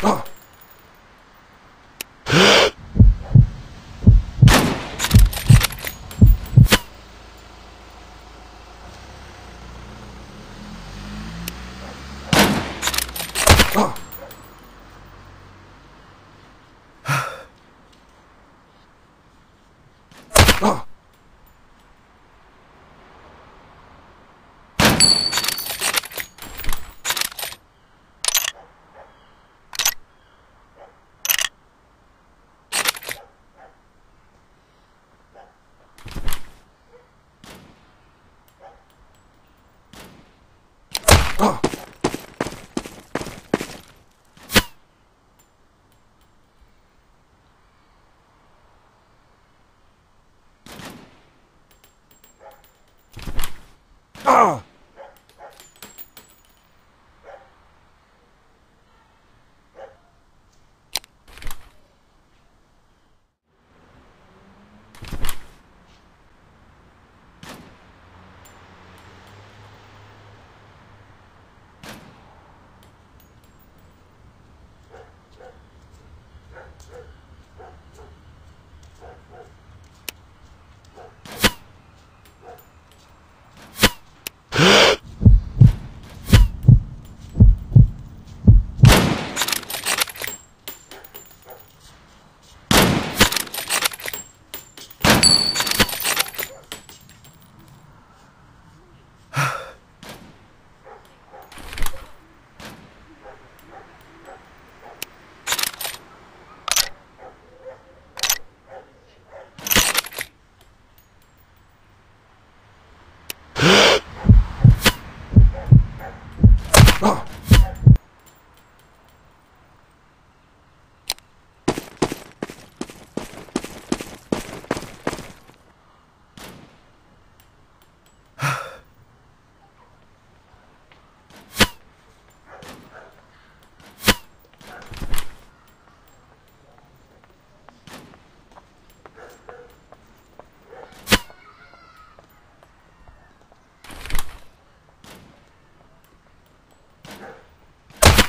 Oh.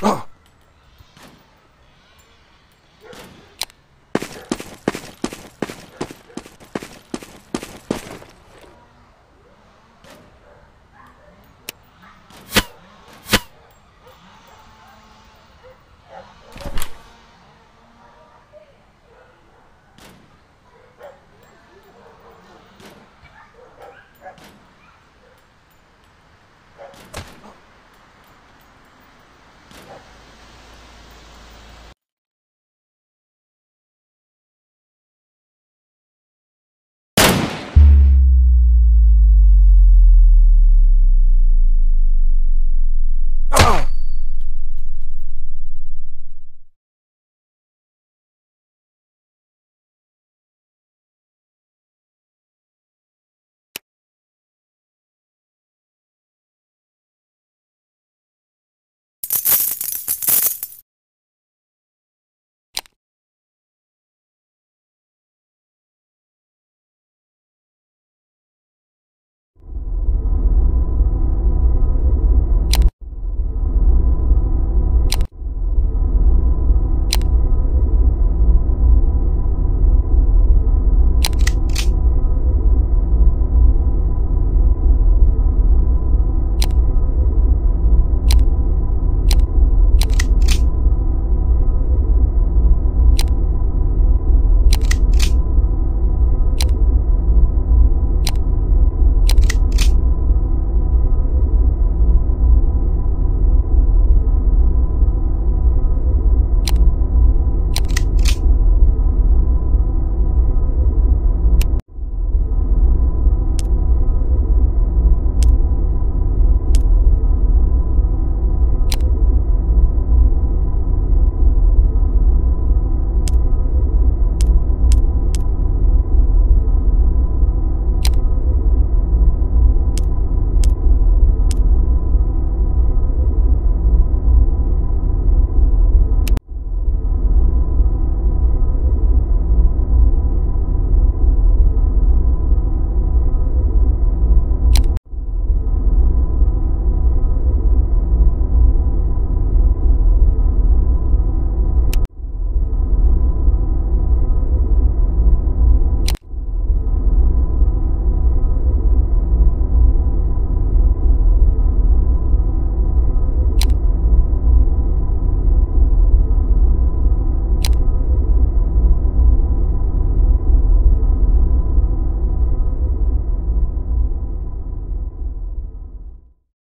Oh.